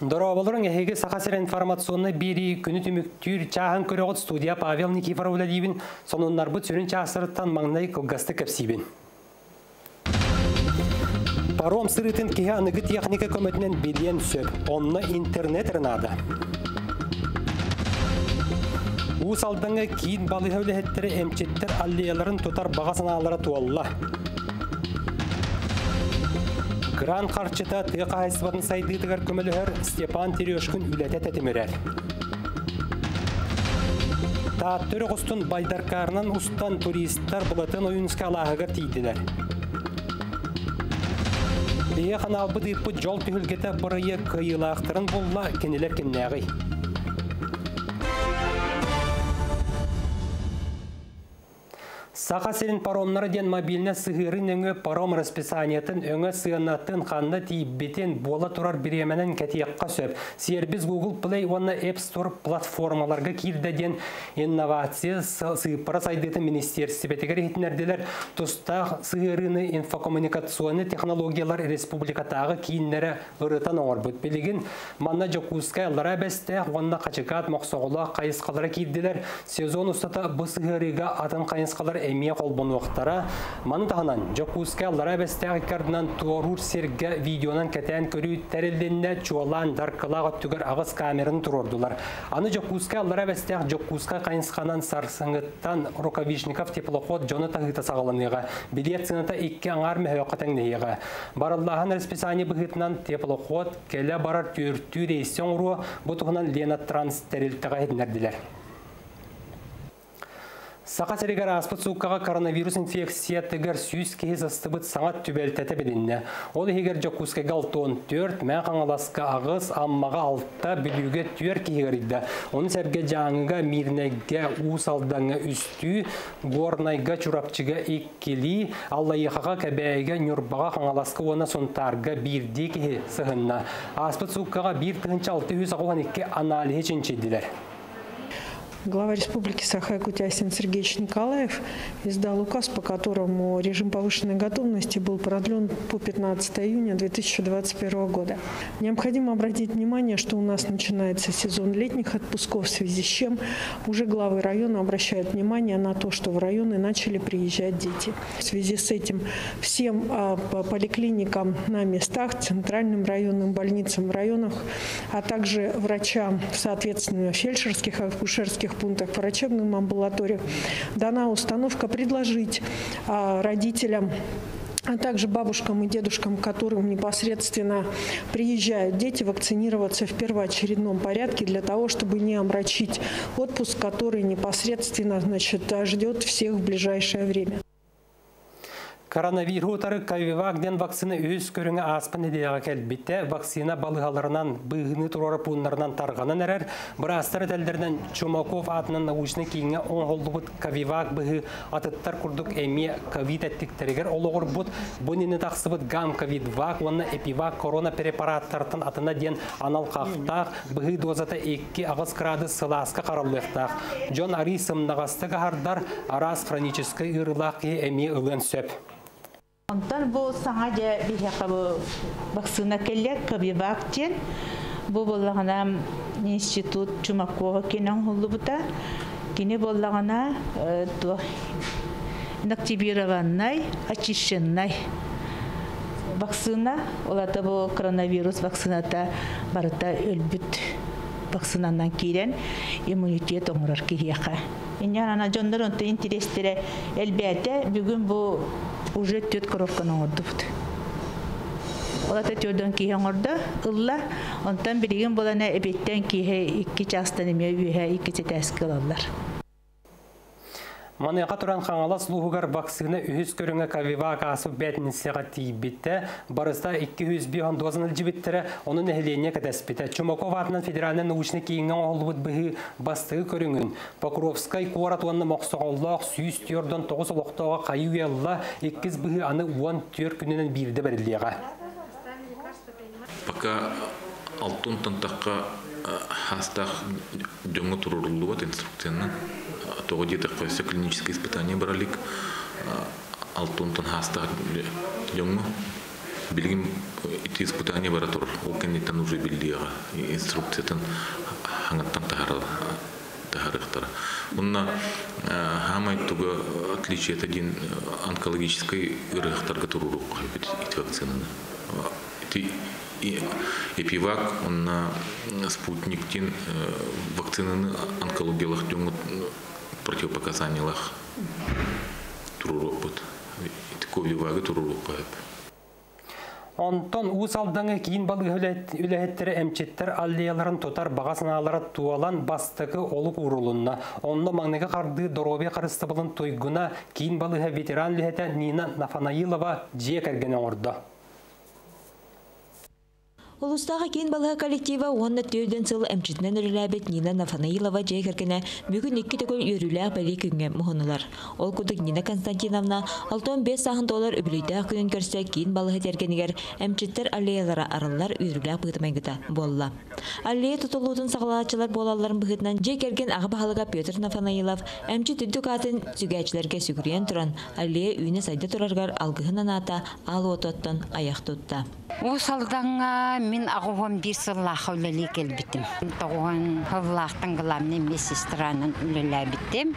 Дороболорын эһеге сақасыр информационны бери күні түмүктүр чааһын көрөгөт студия Павел Никифоров Владимир сонуннар бу сүрүн чаасырыттан маңнай кылгасты кепсибин. Паром сырытын кеһе аныгы техника көмөтүнен билен сөп, онны интернет рынады. Уус алдыңы кейін балы хөйлехеттері эмчеттер аллеяларын тутар баға санаалара туалла. Гран қарчыта тыға айсыбатын сайдыдығар көмілігір Степан Терешкін үләті тәтімірер. Тааттыры құстын байдаркарынан ұстан туристтар бұлатын ойынысқа алағығыр тейділер. Бейе қаналбы дыппы жол түйілгеті бұрайы кыйылақтырын болла кенелер кеннәғый. Сақа селин паромнары ден мобильна сығырын өңі паром расписаниятын өңі сығынатын қанны тейббетен бола тұрар биременен кәтияққа сөп. Сербіз Google Play оны App Store платформаларға ден инновация сыйпара сайдыты министерстібетігер етінерделер тұста сығырыны инфокоммуникационный технологиялар республикатағы кейінлері ұрытан оңыр бұд. Белеген манна жокускай лара бәсті, онна қачықат моқсоғыла қайысқалары кейділер. Сезон ұстата бұл сығырыға атын қайысқалар эмия колбон уақтара. Маны тағынан Жокуска лара бәстәғі кардынан туорур серге видеонан кәтән көрі тәрелденне чуалан даркалаға түгір ағыз камерын тұрордылар. Аны Жокуска лара бәстәғ Жокуска қайынсқанан сарсыңыттан Рукавишников теплоход жоны тағыта. Билет сыныта икке аңар мәхөқатың нейіға. Бараллахан расписание бұғытынан теплоход келе барар түртті рейсен ұруы бұтығынан Лена Транс тәрелтіға едінерділер. Сақа сәрегер аспыт суққаға коронавирус инфекция тігір сүйіз кейіз астыбыт саңат түбелтеті білінне. Ол егер жокускай галтон төрт, мән қаңаласқа ағыз, аммаға алтта білуге түйер кейгерді. Оны сәрге жаңыға мирнеге усалдаңы үсті, горнайға чурапчыға иккели, аллайықаға кәбәйге нүрбаға қаңаласқа оны сонтарға бірді кейі сығынна. Аспыт суққаға бір тығынчы алты үз ағуан икке анализи ченчеділер. Глава Республики Саха-Якутия Сергеевич Николаев издал указ, по которому режим повышенной готовности был продлен по 15 июня 2021 года. Необходимо обратить внимание, что у нас начинается сезон летних отпусков, в связи с чем уже главы района обращают внимание на то, что в районы начали приезжать дети. В связи с этим всем а, поликлиникам на местах, центральным районным больницам в районах, а также врачам, соответственно, фельдшерских, акушерских населенных пунктах, по врачебным амбулаториях дана установка предложить а, родителям а также бабушкам и дедушкам, которым непосредственно приезжают дети, вакцинироваться в первоочередном порядке для того, чтобы не омрачить отпуск, который непосредственно значит, ждет всех в ближайшее время. Коронавирутары кавивагден вакцина өз көріңі аспын едеға кәлбітті вакцина балығаларынан бұғыны тұрары пұнларынан тарғанын әрер. Бір астар тәлдерден Чумаков атының научны кейінге оң қолды бұд кавиваг бұғы атыттар күрдік әме ковид әттіктерігер олығыр бұд бұнені тақсы бұд гам ковид вак, оны эпивак корона препараттартын атына ден анал қақтақ бұғы дозата 2 ағыз крады сыласқа қаралықтақ. Джон Арисым нағасты қағардар арас хронический ырылақ әме ылын сөп. Онтан бұл саңа жа бихеқа бұл вакцина келлер кабивак тен. Бұл болағана институт Чумакова кенен холлы бұта. Кене болағана инактивированный, очищенный вакцина. Олата бұл коронавирус вакцината барыта өлбіт вакцинанан кирен иммунитет оңырар кихияқа. Иньян ана жондар онты интерестере элбәте бүгін бұл уже төт коровканы ордубут. Олата төдөн кие орда ылла онтан билеген болана эбеттен кие икки частан эме үйе икки. Маныға тұран қаңалас луғығар вакцина үхіз көріңі кавивак асып бәтінісіға тейбітті. Барыста 200 дозын үлжібіттірі оның әхілене кәдәспіті. Чумаков атынан федеральный научный кейінген оғылыбыт бұғы бастығы көріңін. Покровскай қуарат онны сүйіс түйордон 9 олықтауға қайу елла 2 бұғы аны 10 түйір күнінен бірді бәрілдеға. Пока алтын тантаққа хастақ дөңі тұрырылуы инструкцияның того где-то все клинические испытания бралик алтунтан хаста жөңмө билгин ити испытание бара тур ол кеннеттен уже билдиага инструкциятын хаңаттан тахара тахарыктара унна хамай туга отличие это один онкологической ырыхтарга турурук ити вакцинаны ити эпивак онна спутниктин вакцинаны онкологиялык дөңөт противопоказаниялах турурук бут ити ковивагы турурук коеп Онтон уус алдаңы кейін балы үләһеттері әмчеттер аллеяларын тотар бағасыналары туалан бастықы олық урулунна. Онны маңнығы қарды доробе қарысты бұлын тойгуна кейін балы ветеран лехеті Нина Нафанаилова жие кәргені орды. Улустағы кейін балығы коллектива онны түйірден сыл әмчітінен үріләбет Нина Нафанаилова жай бүгін екі түгіл үрілі бәлі күнге мұхынылар. Ол күдік Нина Константиновна 6-5 сағын доллар үбілейді күнін көрсе кейін балығы тергенігер әмчіттер аллеялары арылар үрілі бұғытымайгыта болла. Аллея тұтылудың сағалатчылар болаларын бұғытынан жай керген ағы бағалыға Петр Нафанаилов әмчіт үдді қатын сүгәчілерге сүгірен тұран аллея үйіне сайды тұрарғар алғығынан ата ал ототтан аяқ тұтта. Усалдаңа мен ағуам бір сыллақ үлелі келбітім. Тоғуан хыллақтың ғыламны медсестранын үлелі біттім.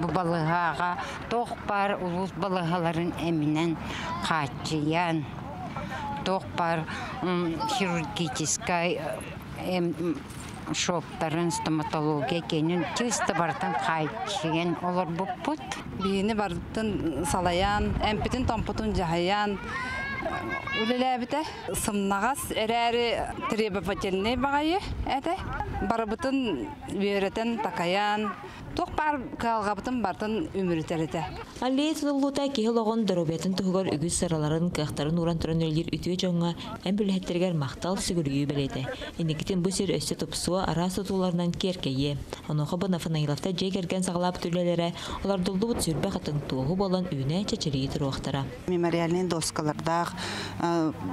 Бұл балығаға тоқ бар ұлыс балығаларын әмінен қатчыян. Тоқ бар хирургическай шоптарын стоматология кенін чисто бартын қайтшыген олар бұппыт. Бейіні бартын салаян, әмпітін тампытын жағаян, үлеләбіті сымнағас әрәрі требовательный бағайы әді. Барабытын үйретен такаян, тоқ бар калғабытын бартын өмірітәріті. Аллея тұтылуыта кейіл оғын дұрубетін тұғығар үгіз сараларын қияқтарын уран тұран өлер үтіе жоңға әм бүлхеттергер мақтал сүгіргі бәлеті. Енекітін бұл сер өсті тұпсуа ара сутуларынан керкейе. Онуға бұна фанаилафта жей керген сағалап түрлелері, олар дұлды бұт сүрбе қатын туғы болан үйіне чачырии тұруақтара. Мемориальный доскалардағы,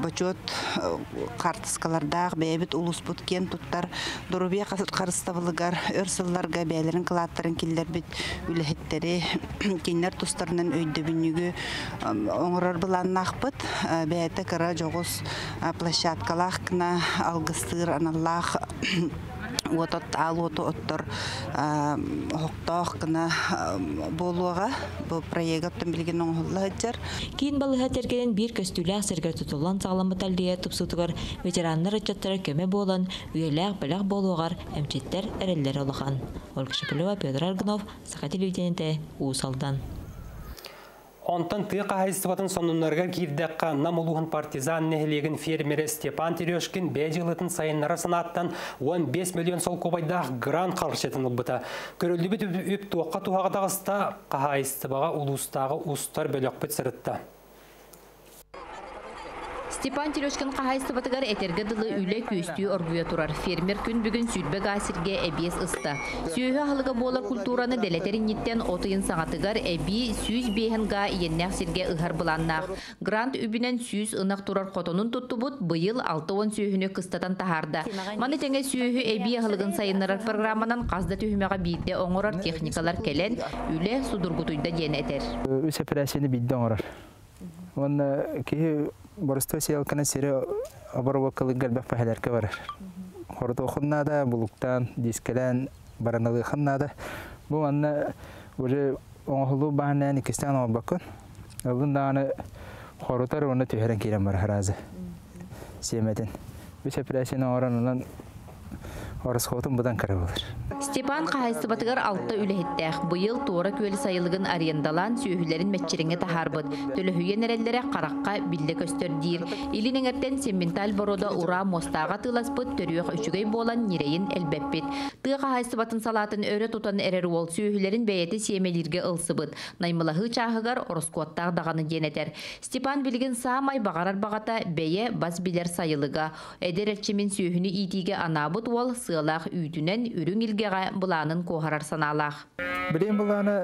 бачот картыскалардағы бәйбіт улус бұт кен тұттар, дұрубе қарыстабылығар, өрсылларға бәйлерін қылаттарын келдер бит үліхеттері, кенлер тұстарынан өйді бүнігі оңырар бұланнақ бәйті кыра жоғыз площадкалақ кына алғыстыр аналлақ отот ал ото оттор хоктоох кына болуага бу проекттен билген оңолла жар Кейін балыға тергенен бір көстүлі сәргер тұтылан сағалам баталдия тұпсутығар ветерандар отчаттары көме болан, үйеләқ біләқ болуғар әмчеттер әрелер олыған. Ольга Шепелева, Петр Аргунов, Сақа телевидениеті, Уысалдан. Онтан тыға хайстыватын сонунларға кирдаққа намулуғын партизан нехлеген фермері Степан Терешкин бәжілетін сайынлары санаттан 15 миллион сол кобайдақ гран қаршетін ұлбыта. Көрілді біт үп туаққа туғаға дағыста қағайыстыбаға ұлыстағы ұстар бөлек біт сырытта. Степан Терешкин қағайсы батығар әтергі дылы үлі көстүү оргуя турар. Фермер күн бүгін сүрбе гасирге әбиес ыста. Сүйі халыға болар культураны дәлетеріннеттен отыйын саңатыгар әби сүйіз бейхен га иеннәқ сирге ыхар бұланнақ. Грант үбінен сүйіз ынақ турар қотонун туттубут бұйыл 6 сүйіні кыстатан тахарда. Маны тәңе сүйі әби халығын сайынырар программанан қазда түйімеға бейді оңырар техникалар келен үлі судургутуйда ден әтер. Үс операцияны бейді оңырар. Оны кейі борыстой сеялкана сире оборовокалы галбах пахаларка бар. Хорто хуннада булуктан дискелен бараналы ханнада. Бу анна уже оңхулу бахана никистан обакон. Алынданы хоротар оны төһәрен кирен бар харазы. Семетен. Үс операцияны оранынан Орыс хотын бұдан кірі болыр. Степан қағайсы батығар алтта үліхеттәқ. Бұйыл туора көлі сайылығын арендалан сүйіхілерін мәтчеріңе тахарбыд. Төліхүйен әрелері қараққа білді көстөрдейір. Илінің әрттен семментал борода ура мостаға тыласпыд төріуіқ үшігей болан нерейін әлбәппет. Тығы қағайсы батын салатын өрі тұтан әрер ол сүйіхілерін бәйеті семелерге ылсыбыд. Наймылағы чағығар орыскуаттағы дағаны денетер. Степан білген саамай бағарар бағата бәйе бас билер сайылыға. Әдер әлчемен сүйіхіні итиге анабыт ол сыалақ үйтінен үрің илгеға бұланын қоғарар саналақ. Білем бұланы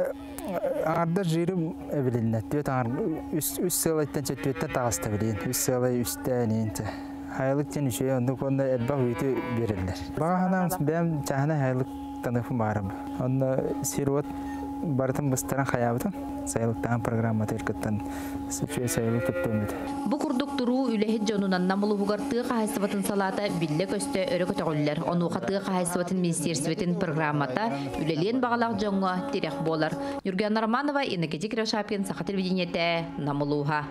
аңардар жирі әбілінне. Төт аңар үс сыалайттан чөттөттен тағыста білейін. Үс сыалай үстән енті. Хайлық тен үше, онды конда әббақ үйті берілдер. Баға ханамыз бәм чахана хайлық танıfı barım. Onda sirvat барытын быстаран хаябытын сайылыктан программа теркеттен сучуе сайылы көттөмүт Бу курдук туруу үлэһит жонунанна булугар тыга кахайсыбатын салата билле көстө өрө көтөгүллер. Онуха тыга кахайсыбатын министерствотин программата үлелен багалак жоңго тирек болар. Юрген Романова, Иннокентий Кривошапкин, Саха телевидениете, Намулуха.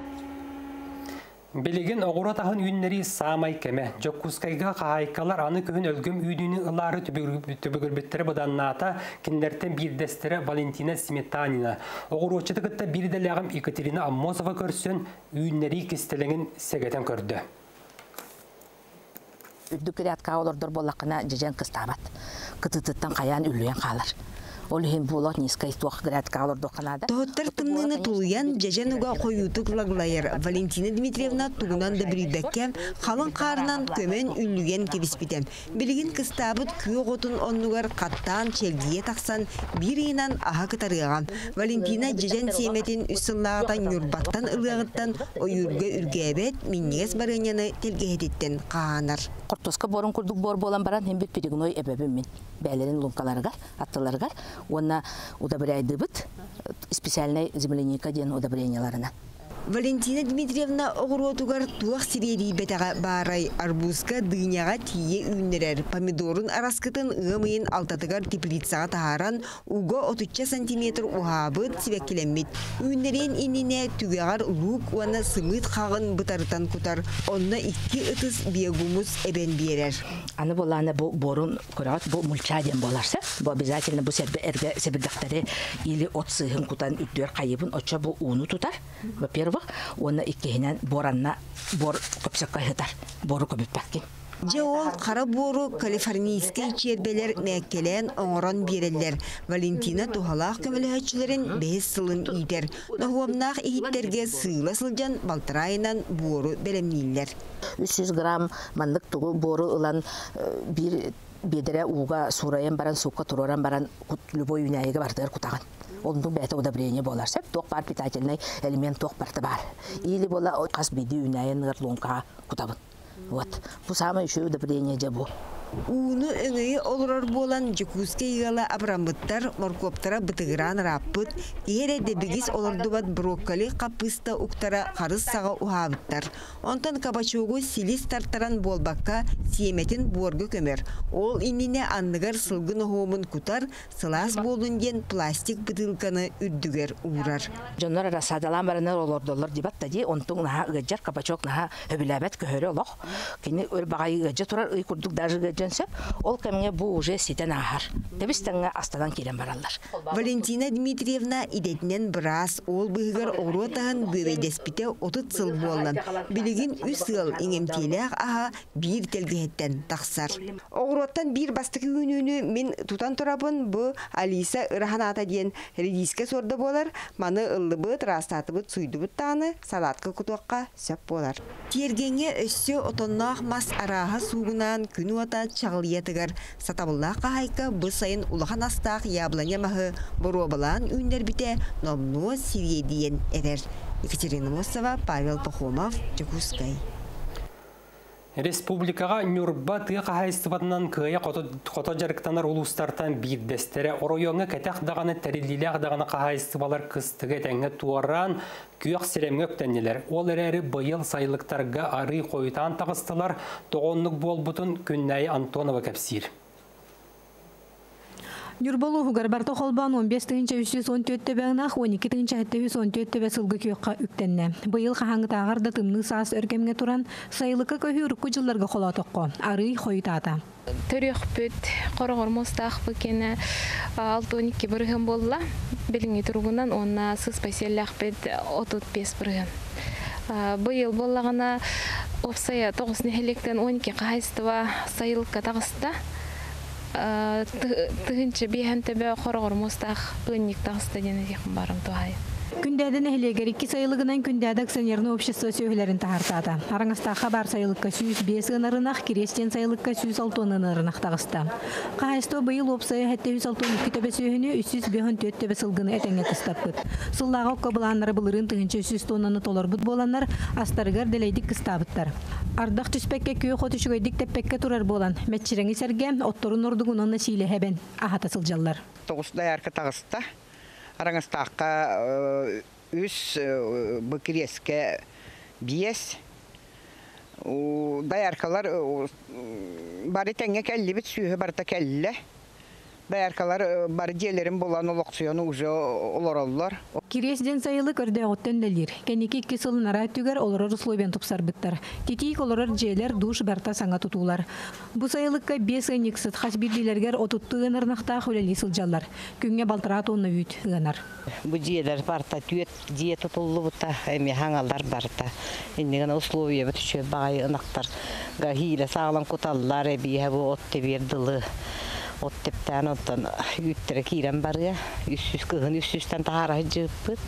Билеген оғыра тағын үйіннері самай кеме. Жоккускайга қағайкалар аны көхін өлгім үйдінің ылары түбігірбіттері бұданната кендерттен бірдестері Валентина Сметанина. Оғыр очытықытта бірделяғым Екатерина Аммозова көрсін үйіннері кестелеңін сегетен көрді. Үддүкірят олордор болақына жежен қаян қалар. Ол хем булат низкой туах град калор до Канада. Тоттар тымныны тулуян жажануга коютук лаглайыр Валентина Дмитриевна тугунан да бридекке халын қарынан көмен үнлүген кебиспитен. Билигин кыстабыт күйө готун оннугар каттан челдие таксан бир инан аха кытарыган. Валентина жажан семетин үсыллагатан юрбаттан ылыгыттан оюрга үргебет миннес барыняны телгехетиттен каанар. Кортоска борун курдук бор болан баран хем бит пидигной эбебим мен. Бәлерин лункаларга, аттыларга оны удобряет дыбыт э, специальной земляника ден удобренияларына Валентина Дмитриевна оғыротугар туақ сирери бетаға барай арбузка дыняға тие үйнерер. Помидорын араскытын ығымыйын алтатыгар теплицаға тахаран уго 30 сантиметр ухабыт сибеккелеммит. Үйнерен иніне түгеғар лук уана сымыт қағын бұтарытан кутар. Онна икки ытыс биегумус эбен берер. Аны боланы бу борун көрәт бу мульчаден боларса, бу обязательно бу сербе эрге себегдактары или от сыгын кутан үттөр кайыбын оча бу уну тутар. Во-первых, оны иккеһинен боранна бор көпсөккө хытар бору көбүппәккин Же ол қара бору калифорнийский чербелер мәккелен оңырон берелер. Валентина тухалақ көміліхәтчілерін бес сылын идер. Нахуамнақ ихиттерге сыйла сылжан балтырайынан бору беремнейлер. 300 грамм мандык тугу бору ылан бир бедере уга сурайын баран сукка туроран баран любой үнәйеге бардыр кутаган ондун бәте удобрение болар. Сеп ток бар питательный элемент ток барты бар. Или бола кас биди үнәйен лунка кутабын вот. Бу самое еще удобрение же бу Уны өңөйі олырар болан жекуске игала абрамыттар моркоптара бытыгыран раппыт, ере дебигис олордубат брокколи капыста уктара қарыс саға ухабыттар. Онтан кабачогу силис тартаран болбакка сиеметин боргы көмер. Ол иннине анныгар сылгын хоомун кутар, сылас болун ден пластик бытылканы үддүгер урар. Жоннор арасадалан баранар олордолор дебатта ди, онтун наха ыгыджар кабачок наха хөбүләбәт көһөрө олох. Кини өр ый курдук даже жөнсөп, ол кемге бу уже ситен ахар. Дебистеңге астадан келен баралар. Валентина Дмитриевна идетинен брас ол быгыр оротаһын бөбейдеспите отут сыл боллан. Билигин үс сыл иңемтелек аха бир телгехеттен тақсар. Оғыроттан бир бастық үнүнү мен тутан турабын бу Алиса ыраханата диен редиске сорда болар, маны ыллыбыт, растатыбыт, суйдыбыт таны салатка кутуакка сөп болар. Тергенге өссө отоннақ мас араға сугунан күн ота чағылиятыгар сатабыллақ қағайка бұл сайын улахан астақ ябланя махы боробалан үннер бите номну сирие диен эрер. Екатерина Мосова, Павел Пахомов, Чекускай. Республикаға Нюрба тыға қағайыстыбатынан күйе қото жарықтанар улустартан бейдестере оройоңы кәтәқ дағаны тәреліліғ дағаны қағайыстыбалар кыстығы тәңі туаран күйек сиремге өктенелер. Ол әрі бұйыл сайлықтарға ары қойытан тағыстылар тоғынлық бол бұтын күннәйі Антонова кәпсир. Нюрболу гарбарта холбан 15 тыгынча 314 төбәгнах 12 тыгынча 714 төбә сылгы күйөккә үктәнне. Быйыл хаңы тагыр да тымны саас өргәмгә туран сайылыкка көһүр күҗилләргә холатыкка. Ары хойтата. Төрөх бүт корогор мостах бекене 6-12 бирген болла. Билинги тургунан онна сыз специаллах бит 35 бирген. Быйыл боллагана опсая 9 нехелектен 12 кайстыва сайылыкка тагыста тыгынчы биһэн төбө хорогор мустах пынник тагыста дене яқын барым туһай Күндәден әһлегер ике сайылыгынан күндәдә акционерный общество сөйләрен тахартата. Араңыста хабар сайылыкка сүйүз бес гынарынах, кирестен сайылыкка сүйүз алтон гынарынах тагыста. Кайсто быйыл опсая хәтте 162 төбе сөйһүнү 354 төбе сылгыны этеңге кыстап кыт. Сыллага кабыланнары былырын тыгынчы 300 тоннаны толор бут боланнар астарыгар делейдик кыстабыттар. Ардак түспекке күйө хотушугайдик теппекке турар болан. Мәтчиреңи серге отторун ордугунан силе хебен. Ахата сылжаллар. Тогуста ярка тагыста. Араңастаққа үс быкреске биес даяркалар бары тәңе кәлли бит сүйі барта кәлле Бәяркалар бар диелерин болан олоқсуяны уже олороллар. Кирес ден сайылы көрдө оттен делир. Кенеки икки сылын ара түгер олорор условиен тупсар биттар. Титик олорор жээлер душ барта саңа тутуулар. Бу сайылыкка бес ынник сытхас бирдилергер отуттуын ырнакта хөлели сылжалар. Күнгө балтыра тонны үйт ыганар. Бу диелер барта түет дие бута эми хаңалдар барта. Иннеген условия бит түшөт багай ынактар. Га хиле саглам куталлар бердилы оттептään ottan yhterä kiirän barja yssys kıhın yssystän tahara jıppıt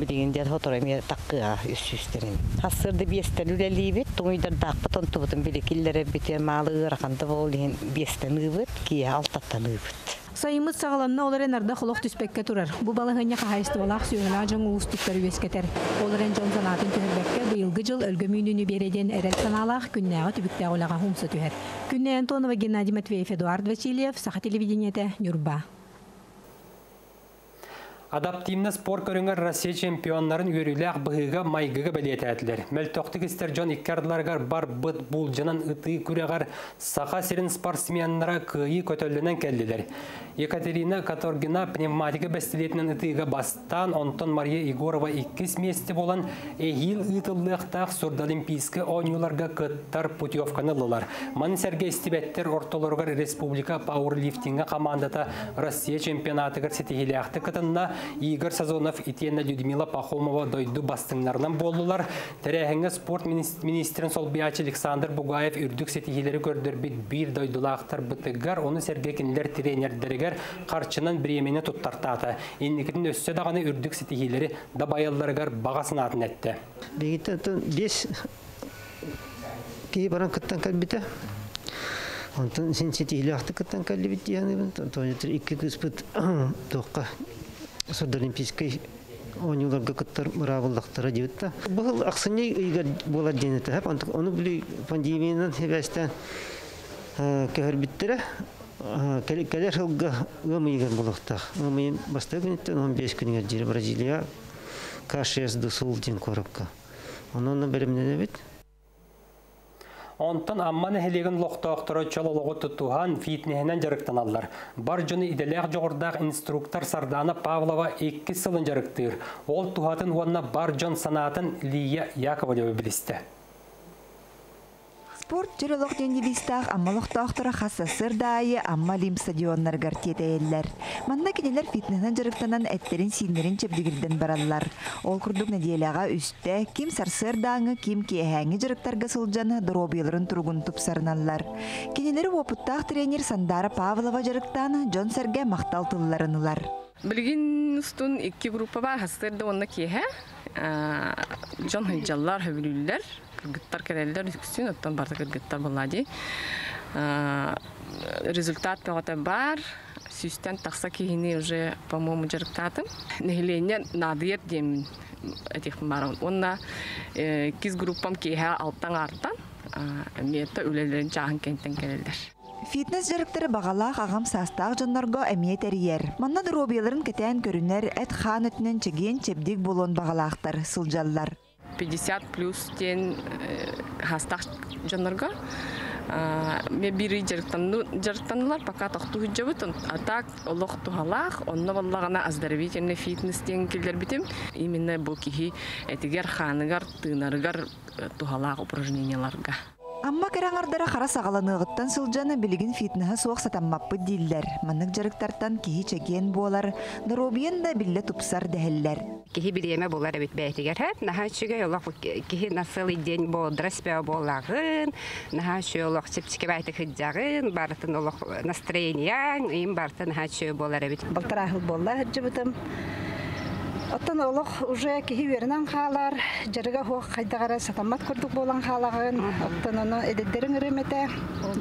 bilgin diät hotoremia takkaa yssysterin hassırdı biesten üleliivit tumidan daqpat ontubutun bilikillere bite maalı ırakanta volin biesten ıvıt kiya altattan ıvıt Сайымыз сағаланна олар энарда холох түспекке турар. Бу балыгыня кахайсты олақ сүйгіла жоң уустуктар үескетер. Олар эн жон санатын түһірбекке быйылгы жыл өлгө береден эрел саналах күннәгы түбүктә олага хумсы түһер. Күннәен Тонова Геннадий Матвеев, Эдуард Васильев, Саха телевидениете, Нюрба. Адаптивны спорт көріңер Россия чемпионларын өріләқ бұғыға майгыға бәлет әтілер. Мәлтоқтық істер жон иккардыларғар бар бұд бұл жынан ұты күрегар сақа серін спортсменлара күйі көтөлінен кәлділер. Екатерина Каторгина пневматика бәстілетінің ұтыға бастан, онтон Мария Егорова иккіс месті болан әйіл ұтылықтақ сурд олимпийскі ойнуларға кыттар путевканы лылар. Ман Сергей Стебеттер ортолырғар республика пауэрлифтинга командата Россия чемпионатыгар сетихиляқты кытынна Игорь Сазонов итенна Людмила Пахомова дойду бастыңнарынан болдылар. Тәрәхіңі спорт министрін Солбияч Александр Бугаев үрдік сетихилері көрдір бит бір дойдулақтар бұтыгар, оны сергекінлер тренердерігер қарчынан біремені тұттартаты. Инникетін өссі дағаны үрдік сетихилері дабайыларығар бағасын атын әтті. Бегітті бес кей баран кыттан кәлбіті. Онтан сен сетихилі ақты кыттан кәлбіті яны. Тоғытыр икі күспіт тоққа Сорд олимпийской ойнуларга кыттар мыравыллактара дебитта. Бұл ақсыне үйгер болар денеті. Хәп оны білі пандемиядан хебәстен көхір біттере. Кәлер жылға ымы егер болықтақ. Ымы баста күнеттен 15 күнігер жері Бразилия Кашес дұсыл ден корыққа. Оны бірімден өбет. Онтан амман эхелеген лохтоохторо чолологу тутухан фитнехенен жарыктаналлар. Бар жоны иделех жогордақ инструктор Сардана Павлова 2 сылын жарыктыр. Ол тухатын уанна бар жон санатын Лия Яковлева билисті. Спорт түрөлөк денебистах аммалыктаахтара хассасыр дайы амма лим стадионнар гартетейлер. Манна кинелер фитнесен жарыктанан эттерин синерин чепдигилден бараллар. Ол курдук неделяга үстә ким сарсыр даңы, ким киэһәңи жарыктарга сылжаны дробияларын тургун тупсарналар. Кинелер опыттах тренер Сандара Павлова жарыктан Джон Серге мактал тылларынылар. Билгин устун икки группа бар киэһә. Джон хыджаллар хөбүлүлләр кыргыттар керелдер үскүсүн оттон барда кыргыттар буллади результат пегота бар сүйстен такса кихини уже по моему жарыктатым нехилене надыет дем этих марон онна киз группам киха алтан артан мета үлелерин чагын кенттен Фитнес жарыктары бағалақ ағам састақ жоннорго әмиет әрiyер. Манна дробияларын кетен көрінер әт хан өтінен чеген чепдик болон бағалақтар, сылжаллар. 50 плюс тен хастақ жоннорго ме бири жарыктанылар пока тохту хүджабытын а так олох тухалах онно баллагана оздоровительный фитнес деген килдер битим именно бу кихи этигер ханыгар тыынарыгар тухалах упражненияларга Амма караңардара қара сағаланыгыттан сылжаны билигин фитнеха суох сатаммаппы диллер. Маннык жарыктартан кихи чеген болар, дробиен да билле тупсар дәһелләр. Кихи биреме болар бит бәйтигер хәп, наха чүгә ялак кихи насыл день бо драспя болагын, наха чү ялак чипчике бәйте хиджагын, бартын олак настроение, им бартын наха чү болар бит. Балтарахыл болла хиджибытым. Оттан олох уже кихи вернан халар, жарыга хуак хайдагара сатамат курдук болан халагын, оттан оны эдеддерин ыремете,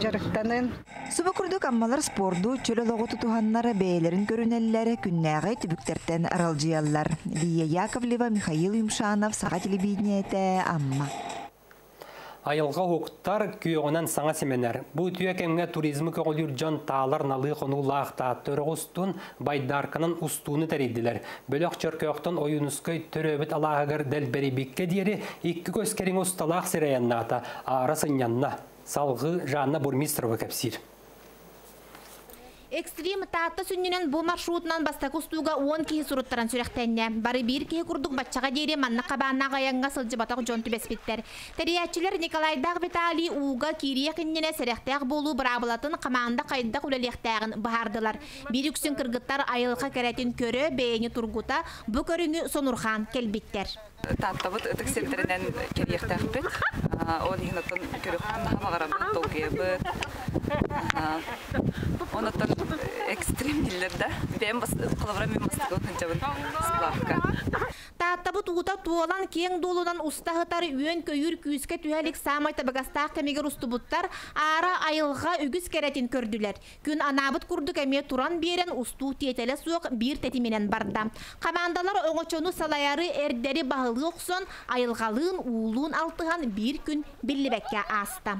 жарыктанын. Суба курдук аммалар спорду чөлө логоту туханнары бээлерин көрүнеллери күннәгы түбүктертен аралжыяллар. Лия Яковлева, Михаил Юмшанов, Саға телевидениете, Амма. Айылға оқтар күйоғынан саңа семенер. Бұ түйе кемге туризмі көғілір жон таалар налы қону лақта төріғыстун байдарканын устуыны тәрейділер. Бөлік чөркөқтін ойынускай төрөбіт алағығыр дәл бәрі бекке дері, ikki көскерин усталақ сирәянната, арасын янна. Салғы Жанна Бурмистрова кәпсир. Экстрим таатта сүннүнен бу маршрутунан бастакы устууга 10 киһи суруттаран сүрәхтәнне. Бары бир киһи курдук батчага дейре манна кабаанна гаянга сылжыбатак жон түбеспиттер. Териячлер Николайдах Виталий уга кирия киннене серехтәк болу брабылатын команда кайда үлелехтәгын бахардылар. Бир үксүн кыргыттар айылга керетин көрө бейни тургута бу көрүңү Сонурхан келбиттер. Тааттабыт ытык сиртеринен кериехтәхпит. Он хинатын көрөктөн хамагарабыт толкуябыт. Онотон экстрим диллерде. Бем бас кылыбыра мен бастыгын хынчабын сплавка. Тааттабыт ута туолан кең долунан устахытар үйөн көйүр күүскө түһәлик самай табагастаах кемигер устубуттар ара айылга үгүс керетин көрдүлер. Күн анабыт курдук эме туран берен устуу тиетеле суок бир тетименен барда. Командалар оңочону салаяры эрдери багылы оксон айылгалыын уулуун алтыган бир күн биллибекке аста.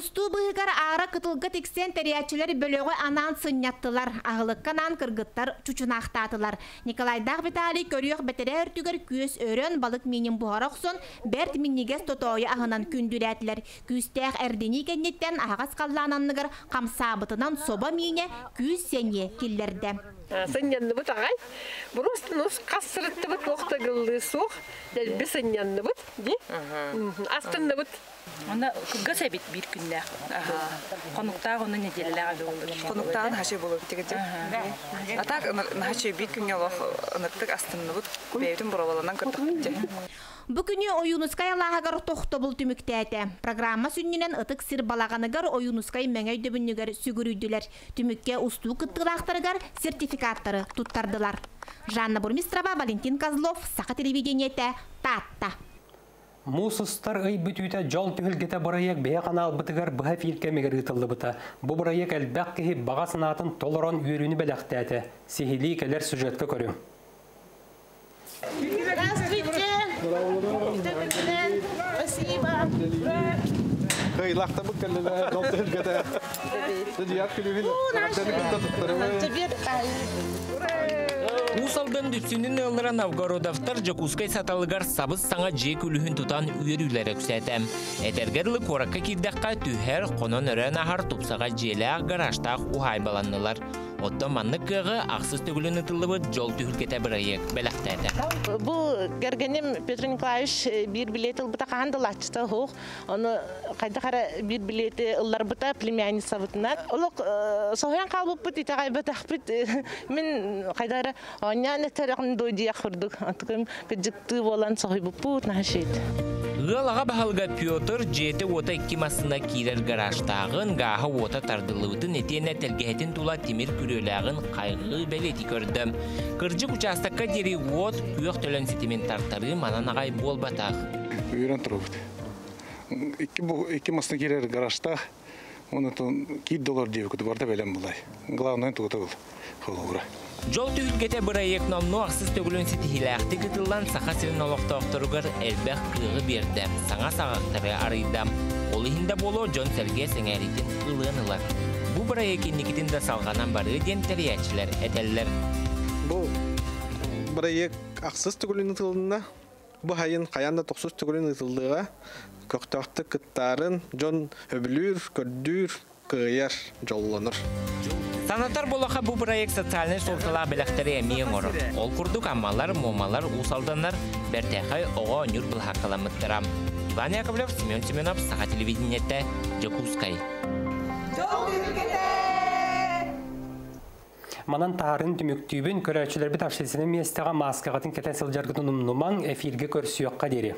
Усту быһыгар ара кытылга тиксен терячилер бөлөгө анан сынняттылар, агылыкканан кыргыттар чучунаактаатылар. Николайдах Виталий көрүөх бетере өртүгөр күөс өрөн балык минин буharоксон берт миннигес тотойы агынан күндүрәтлер. Күстәх эрдени кеннеттен агас каллананныгар камсабытынан соба мине күз сенье киллерде. Сыньянны бут агай. Просто нус касырытты бут лохта гылды сух. Дел би сыньянны бут, ди? Астынны бут. Она кыгас бит бир күндә. Конуктаг оны неделләр булды. Конуктан хаши болуп тигеде. Атак хаши бир күнгө лох ыныктык астынны бут. Бейтин бураваланан кырдык. Бүгүнү оюнускай алаагар тохтобул түмүктәте. Программа сүннүнен ытык сир балаганыгар оюнускай меңөй дөбүннүгөр сүгүрүйдүлер. Түмүкке устуу кыттыгактарыгар сертификаттары туттардылар. Жанна Бурмистрова, Валентин Козлов, Саха телевидениете, Татта. Мусустар ый бүтүтә жол түһүлгете бараяк бия канал бытыгар быһа филке мегер ытылды быта. Бу бараяк әлбәк киһи бага сынатын толорон үйрүнү беләхтәте. Сихили келер сюжетка көрүм. Бу келле жол күлүһүн. Усалдан дүпсүнүн ылыра Новгородовтар жакускай саталыгар сабыз саңа же күлүхүн тутан үйөрүлер өксәтәм. Этергерлы коракка кирдәкка түһәр конон өрән ахар тупсага желәк гаражтак ухай баланнылар. Отто маннык кыгы аксыз төгүлүн ытылыбы жол түһүлкете бирайык беләхтәтә. Бу гергенем Петр Николаевич бир билет ылбыта кандылачты хук. Оны кайда кара бир билет ыллар быта племянница бытына. Олок соһян калбып бит итагай бытахпит. Мен кайдара оня нетерәкн дойди яхырдык. Атыкым пеҗикты болан соһый бу пут нахшит. Гылага бахалга Петр жети ота икки масына кирер гаражтагын гаһа ота тардылыбытын этене телгехетин тула тимир күрөләгын кайгы белети көрдөм. Кыржык участокка дери вот күйөк төлөн сетимен тартары манан агай болбатак. Үйрен турбут. Икки бу икки масына кирер гаражта оны 2 доллар деп күтүп барда белем булай. Главное тугуту холура. Жол түйілгете бұрайек номну ақсыз төгілін сетихиләқті кытылан сақа сирин олықтауқтырығыр әлбәқ кығы берді. Саңа сағақтары арыйдам. Ол ихінде болу Джон Сәрге сәңәритін ылынылар. Бұ бұрайек енникетін де салғанан бары ден тәриячілер әтәлілер. Бұл бұрайек ақсыз төгілін ытылына, бұл хайын қаянда тоқсыз төгілін ытылдыға көқтақты кыттарын Джон өбілір, көрдүр, кыйар жолланыр. Санатар болаха бу проект социальный сортала беләхтәре әмиен оры. Ол күрдік аммалар, момалар, усалданар, бәртәхай оға өнүр бұл хақаламыттырам. Иван Яковлев, Семен Семенов, Саха телевидениетте, Джакускай. Манан тарын түмүктүүбүн көрәчүлөр бит авшесинин местега маскагатын кетен сылжаргытын нуман эфирге көрсүөкка дери.